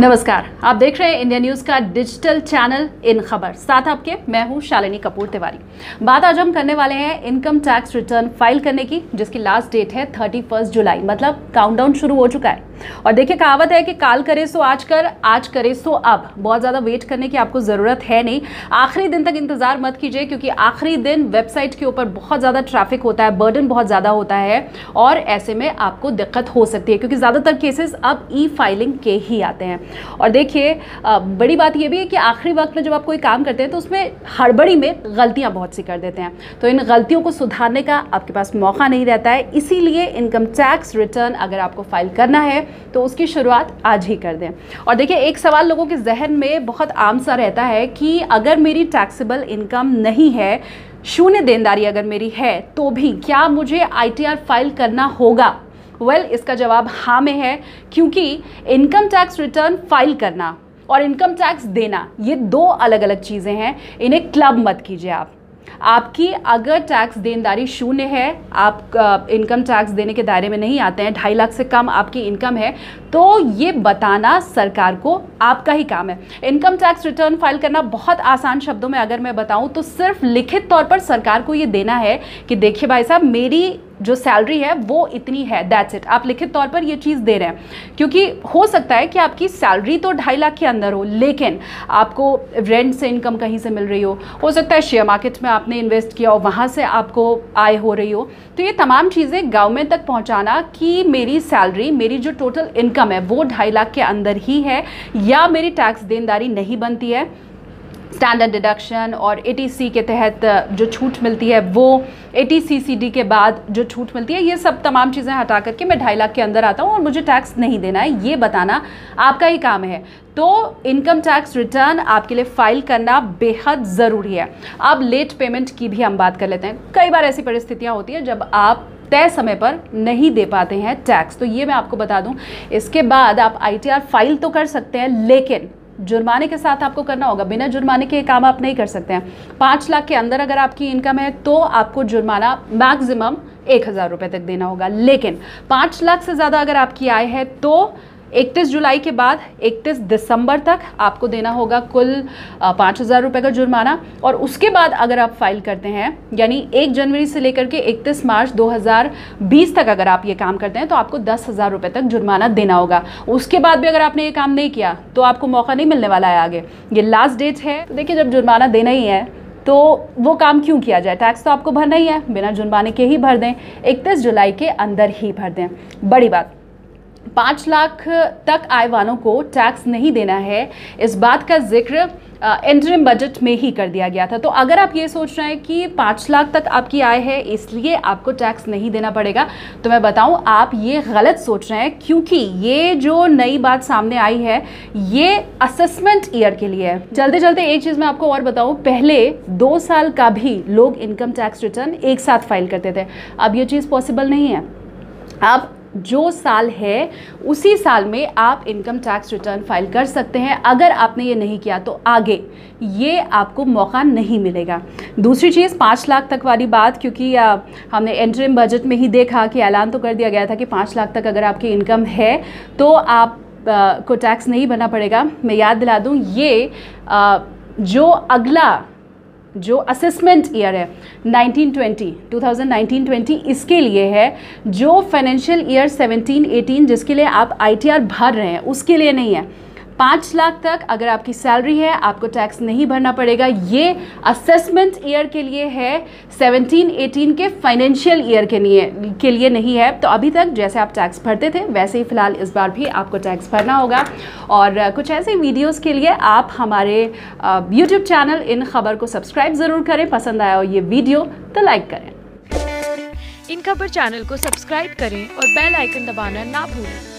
नमस्कार, आप देख रहे हैं इंडिया न्यूज़ का डिजिटल चैनल इन खबर। साथ आपके, मैं हूँ शालिनी कपूर तिवारी। बात आज हम करने वाले हैं इनकम टैक्स रिटर्न फ़ाइल करने की, जिसकी लास्ट डेट है थर्टी फ़र्स्ट जुलाई। मतलब काउंटडाउन शुरू हो चुका है। और देखिए, कहावत है कि काल करे सो आज कर, आज करे सो अब। बहुत ज़्यादा वेट करने की आपको ज़रूरत है नहीं। आखिरी दिन तक इंतज़ार मत कीजिए, क्योंकि आखिरी दिन वेबसाइट के ऊपर बहुत ज़्यादा ट्रैफ़िक होता है बर्डन बहुत ज़्यादा होता है, और ऐसे में आपको दिक्कत हो सकती है, क्योंकि ज़्यादातर केसेस अब ई फाइलिंग के ही आते हैं। और देखिए बड़ी बात यह भी है कि आखिरी वक्त में जब आप कोई काम करते हैं तो उसमें हड़बड़ी में गलतियाँ बहुत सी कर देते हैं। तो इन गलतियों को सुधारने का आपके पास मौका नहीं रहता है, इसीलिए इनकम टैक्स रिटर्न अगर आपको फ़ाइल करना है तो उसकी शुरुआत आज ही कर दें। और देखिए एक सवाल लोगों के जहन में बहुत आम सा रहता है कि अगर मेरी टैक्सेबल इनकम नहीं है शून्य देनदारी अगर मेरी है तो भी क्या मुझे आईटीआर फ़ाइल करना होगा? वेल well, इसका जवाब हाँ में है क्योंकि इनकम टैक्स रिटर्न फ़ाइल करना और इनकम टैक्स देना ये दो अलग अलग चीज़ें हैं। इन्हें क्लब मत कीजिए आप। आपकी अगर टैक्स देनदारी शून्य है, आप इनकम टैक्स देने के दायरे में नहीं आते हैं, ढाई लाख से कम आपकी इनकम है तो ये बताना सरकार को आपका ही काम है। इनकम टैक्स रिटर्न फ़ाइल करना बहुत आसान शब्दों में अगर मैं बताऊँ तो सिर्फ़ लिखित तौर पर सरकार को ये देना है कि देखिए भाई साहब, मेरी जो सैलरी है, वो इतनी है दैट्स इट आप लिखित तौर पर ये चीज़ दे रहे हैं। क्योंकि हो सकता है कि आपकी सैलरी तो ढाई लाख के अंदर हो, लेकिन आपको रेंट से इनकम कहीं से मिल रही हो हो सकता है शेयर मार्केट में आपने इन्वेस्ट किया हो, वहाँ से आपको आय हो रही हो। तो ये तमाम चीज़ें गवर्नमेंट तक पहुँचाना कि मेरी सैलरी मेरी जो टोटल इनकम है, वो ढाई लाख के अंदर ही है, या मेरी टैक्स देनदारी नहीं बनती है। स्टैंडर्ड डिडक्शन और एटीसी के तहत जो छूट मिलती है, वो ए के बाद जो छूट मिलती है, ये सब तमाम चीज़ें हटा करके मैं ढाई लाख के अंदर आता हूँ और मुझे टैक्स नहीं देना है। ये बताना आपका ही काम है। तो इनकम टैक्स रिटर्न आपके लिए फ़ाइल करना बेहद ज़रूरी है। अब लेट पेमेंट की भी हम बात कर लेते हैं। कई बार ऐसी परिस्थितियाँ होती हैं जब आप तय समय पर नहीं दे पाते हैं टैक्स तो ये मैं आपको बता दूँ, इसके बाद आप आईटीआर फ़ाइल तो कर सकते हैं, लेकिन जुर्माने के साथ आपको करना होगा। बिना जुर्माने के काम आप नहीं कर सकते हैं। पाँच लाख के अंदर अगर आपकी इनकम है तो आपको जुर्माना मैक्सिमम एक हज़ार रुपये तक देना होगा। लेकिन पाँच लाख से ज़्यादा अगर आपकी आय है तो 31 जुलाई के बाद 31 दिसंबर तक आपको देना होगा कुल पाँच हज़ार रुपये का जुर्माना। और उसके बाद अगर आप फ़ाइल करते हैं, यानी एक जनवरी से लेकर के 31 मार्च 2020 तक अगर आप ये काम करते हैं तो आपको दस हज़ार रुपये तक जुर्माना देना होगा। उसके बाद भी अगर आपने ये काम नहीं किया तो आपको मौका नहीं मिलने वाला है आगे। ये लास्ट डेट है। तो देखिए, जब जुर्माना देना ही है तो वो काम क्यों किया जाए? टैक्स तो आपको भरना ही है, बिना जुर्माने के ही भर दें। इकतीस जुलाई के अंदर ही भर दें। बड़ी बात। पाँच लाख तक आय वालों को टैक्स नहीं देना है। इस बात का ज़िक्र इंटरिम बजट में ही कर दिया गया था। तो अगर आप ये सोच रहे हैं कि पाँच लाख तक आपकी आय है, इसलिए आपको टैक्स नहीं देना पड़ेगा तो मैं बताऊँ, आप ये गलत सोच रहे हैं, क्योंकि ये जो नई बात सामने आई है, ये असेसमेंट ईयर के लिए है। चलते चलते एक चीज़ मैं आपको और बताऊँ, पहले दो साल का भी लोग इनकम टैक्स रिटर्न एक साथ फ़ाइल करते थे। अब ये चीज़ पॉसिबल नहीं है। आप जो साल है उसी साल में आप इनकम टैक्स रिटर्न फ़ाइल कर सकते हैं। अगर आपने ये नहीं किया तो आगे ये आपको मौका नहीं मिलेगा। दूसरी चीज़ पाँच लाख तक वाली बात क्योंकि हमने एंट्रीम बजट में ही देखा कि ऐलान तो कर दिया गया था कि पाँच लाख तक अगर आपकी इनकम है तो आप आ, को टैक्स नहीं भरना पड़ेगा। मैं याद दिला दूँ ये आ, जो अगला जो असेसमेंट ईयर है 1920 2019-20 इसके लिए है, जो फाइनेंशियल ईयर 17-18 जिसके लिए आप आईटीआर भर रहे हैं, उसके लिए नहीं है। पाँच लाख तक अगर आपकी सैलरी है, आपको टैक्स नहीं भरना पड़ेगा। ये असेसमेंट ईयर के लिए है 17-18 के फाइनेंशियल ईयर के लिए के लिए नहीं है। तो अभी तक जैसे आप टैक्स भरते थे, वैसे ही फ़िलहाल इस बार भी आपको टैक्स भरना होगा। और कुछ ऐसे वीडियोस के लिए आप हमारे यूट्यूब चैनल इन खबर को सब्सक्राइब ज़रूर करें। पसंद आया हो ये वीडियो तो लाइक करें। इन खबर चैनल को सब्सक्राइब करें और बेल आइकन दबाना ना भूलें।